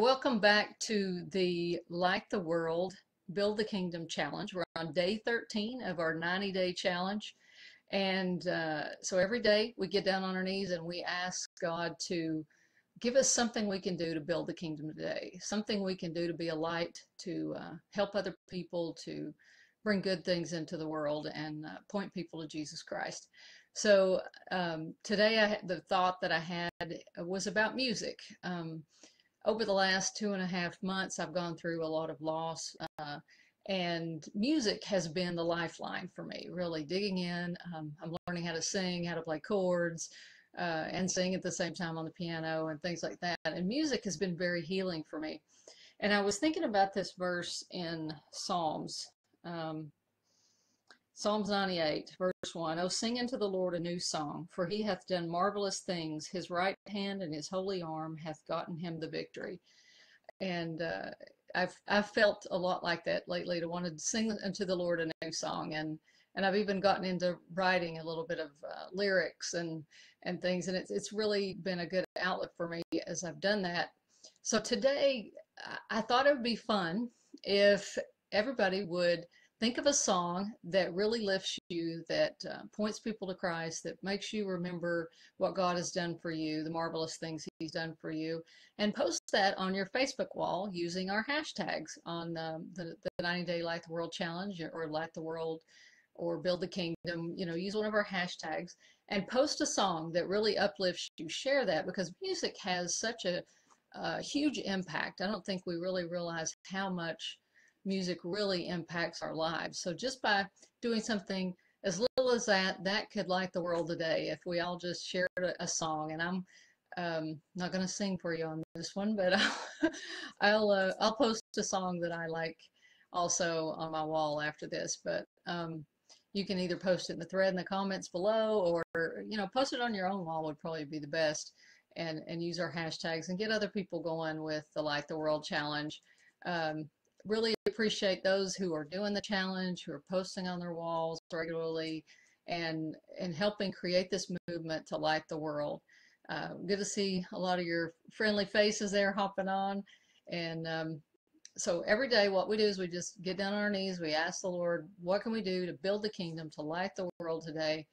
Welcome back to the Light the World Build the Kingdom Challenge. We're on day 13 of our 90 day challenge. And uh, so every day we get down on our knees and we ask God to give us something we can do to build the kingdom today, something we can do to be a light, to uh, help other people, to bring good things into the world and uh, point people to Jesus Christ. So um, today I, the thought that I had was about music. Um, over the last two and a half months, I've gone through a lot of loss, uh, and music has been the lifeline for me, really digging in. Um, I'm learning how to sing, how to play chords, uh, and sing at the same time on the piano and things like that. And music has been very healing for me. And I was thinking about this verse in Psalms. Um, Psalms 98, verse 1 Oh, sing unto the Lord a new song, for he hath done marvelous things. His right hand and his holy arm hath gotten him the victory. And uh, I've, I've felt a lot like that lately to want to sing unto the Lord a new song. And, and I've even gotten into writing a little bit of uh, lyrics and, and things. And it's, it's really been a good outlet for me as I've done that. So today, I thought it would be fun if everybody would think of a song that really lifts you, that uh, points people to Christ, that makes you remember what God has done for you, the marvelous things He's done for you, and post that on your Facebook wall using our hashtags on um, the, the 90 Day Light the World Challenge or Light the World or Build the Kingdom. You know, use one of our hashtags and post a song that really uplifts you. Share that because music has such a, a huge impact. I don't think we really realize how much music really impacts our lives. So just by doing something as little as that, that could light the world today if we all just shared a, a song. And I'm um, not going to sing for you on this one, but I'll I'll, uh, I'll post a song that I like also on my wall after this. But um, you can either post it in the thread in the comments below, or you know, post it on your own wall would probably be the best. And and use our hashtags and get other people going with the Light the World challenge. Um, really appreciate those who are doing the challenge, who are posting on their walls regularly, and and helping create this movement to light the world. Uh, good to see a lot of your friendly faces there hopping on, and um, so every day what we do is we just get down on our knees, we ask the Lord, what can we do to build the kingdom, to light the world today?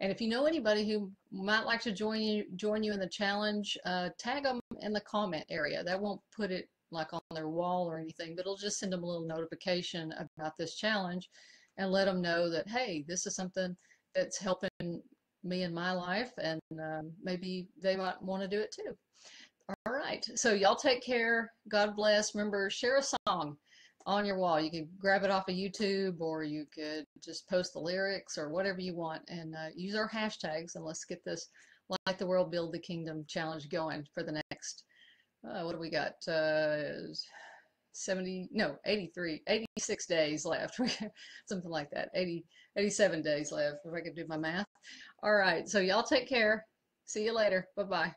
And if you know anybody who might like to join you join you in the challenge, uh, tag them in the comment area. That won't put it like on their wall or anything, but it'll just send them a little notification about this challenge and let them know that, hey, this is something that's helping me in my life and um, maybe they might want to do it too. All right. So y'all take care. God bless. Remember, share a song on your wall. You can grab it off of YouTube or you could just post the lyrics or whatever you want and uh, use our hashtags and let's get this Light the World Build the Kingdom challenge going for the next uh, what do we got? Uh, 70, no, 83, 86 days left. Something like that. 80, 87 days left, if I could do my math. All right, so y'all take care. See you later. Bye-bye.